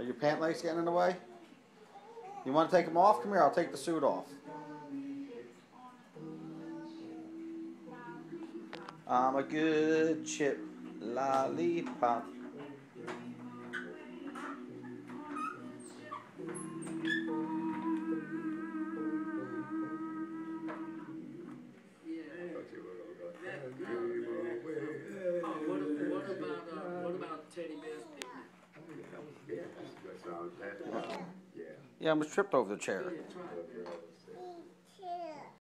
Are your pant legs getting in the way? You want to take them off? Come here, I'll take the suit off. I'm a good chip lollipop. Uh, Teddy Bear's yeah. Yeah, I was tripped over the chair.